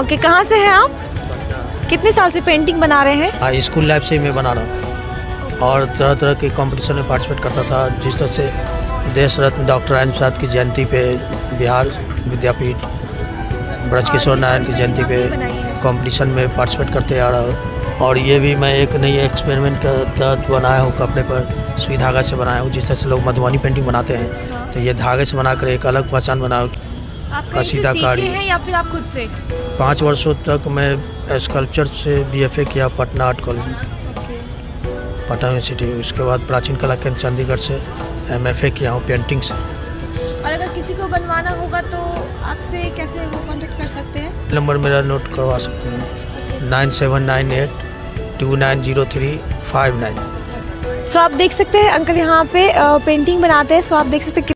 Okay कहाँ से हैं आप? कितने साल से पेंटिंग बना रहे हैं? हाँ स्कूल लाइफ से ही मैं बना रहा हूँ। और तरह तरह के कंपटीशन में पार्टिसिपेट करता था जिस तरह से देश रत्न डॉक्टर राजेंद्र प्रसाद की जयंती पे बिहार विद्यापीठ ब्रजकिशोर नारायण की जयंती पे कंपटीशन में पार्टिसिपेट करते आ रहा हूँ। और ये भी मैं एक नई एक्सपेरिमेंट के तहत बनाया हूँ कपड़े पर सुई धागा से बनाया हूँ जिस तरह से लोग मधुबनी पेंटिंग बनाते हैं। तो ये धागे से बनाकर एक अलग पहचान बनाया आप कहीं से कसीदाकारी। सीखे हैं या फिर आप खुद से? पाँच वर्षों तक मैं स्कल्पचर से बी किया पटना आर्ट कॉलेज में। पटना यूनिवर्सिटी उसके बाद प्राचीन कला केंद्र चंडीगढ़ से एमएफए किया हूँ पेंटिंग से। और अगर किसी को बनवाना होगा तो आपसे कैसे वो कांटेक्ट कर सकते हैं? नंबर मेरा नोट करवा सकते हैं। Nine seven nine eight two nine zero three five nine. So आप देख सकते हैं अंकल यहाँ पे पेंटिंग बनाते हैं सो आप देख सकते हैं